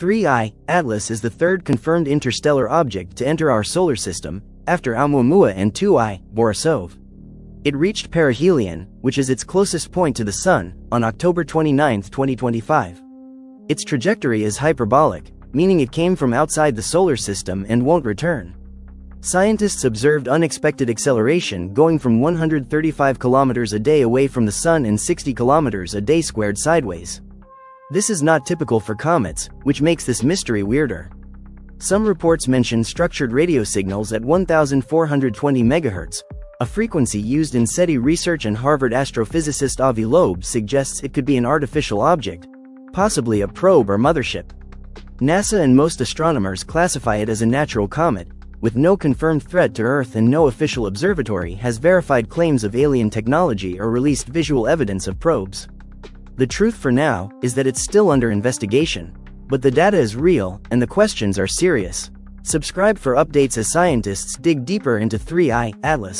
3I, Atlas is the third confirmed interstellar object to enter our solar system, after Oumuamua and 2I, Borisov. It reached perihelion, which is its closest point to the Sun, on October 29, 2025. Its trajectory is hyperbolic, meaning it came from outside the solar system and won't return. Scientists observed unexpected acceleration going from 135 kilometers a day away from the Sun and 60 kilometers a day squared sideways. This is not typical for comets, which makes this mystery weirder. Some reports mention structured radio signals at 1420 MHz, a frequency used in SETI research and Harvard astrophysicist Avi Loeb suggests it could be an artificial object, possibly a probe or mothership. NASA and most astronomers classify it as a natural comet, with no confirmed threat to Earth and no official observatory has verified claims of alien technology or released visual evidence of probes. The truth for now is that it's still under investigation, but the data is real and the questions are serious. Subscribe for updates as scientists dig deeper into 3i Atlas.